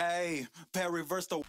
Hey, Perry reverse the